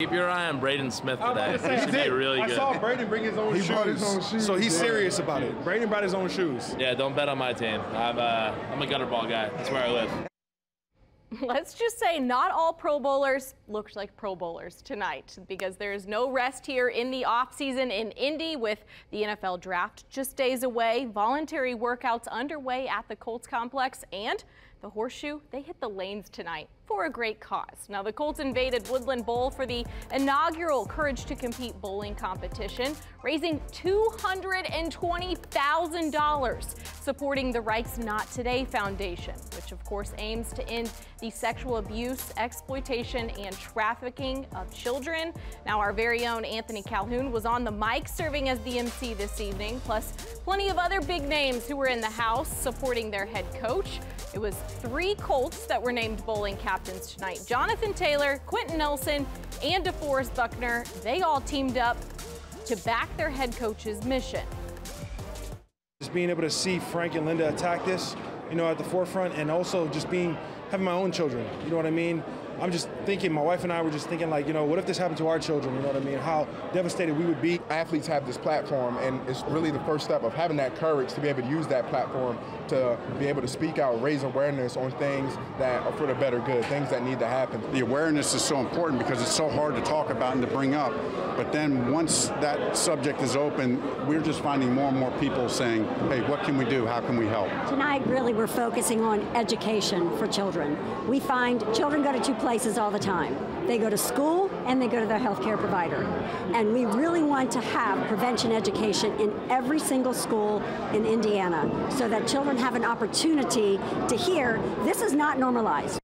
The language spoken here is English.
Keep your eye on Braden Smith today. say, He should I be really I good. saw Braden bring his own He shoes. his own shoes, So he's yeah. serious about it. Braden brought his own shoes. Yeah, don't bet on my team. I'm, uh, I'm a gutter ball guy. That's where I live. Let's just say not all Pro Bowlers looked like Pro Bowlers tonight because there is no rest here in the offseason in Indy with the NFL draft just days away. Voluntary workouts underway at the Colts complex and the Horseshoe, they hit the lanes tonight for a great cause. Now, the Colts invaded Woodland Bowl for the inaugural Courage to Compete bowling competition, raising $220,000, supporting the Reich's Not Today Foundation, which of course aims to end the sexual abuse, exploitation, and trafficking of children. Now, our very own Anthony Calhoun was on the mic serving as the MC this evening, plus plenty of other big names who were in the house supporting their head coach. It was three Colts that were named bowling captains tonight. Jonathan Taylor, Quenton Nelson, and DeForest Buckner, they all teamed up to back their head coach's mission. Just being able to see Frank and Linda attack this, you know, at the forefront, and also just being having my own children. You know what I mean? I'm just thinking. My wife and I were just thinking, like, you know, what if this happened to our children? You know what I mean? How devastated we would be. Athletes have this platform, and it's really the first step of having that courage to be able to use that platform to be able to speak out, raise awareness on things that are for the better good, things that need to happen. The awareness is so important because it's so hard to talk about and to bring up. But then once that subject is open, we're just finding more and more people saying, hey, what can we do? How can we help? Tonight, really, we're focusing on education for children. We find children go to two places all the time. They go to school and they go to their healthcare provider. And we really want to have prevention education in every single school in Indiana so that children have an opportunity to hear this is not normalized.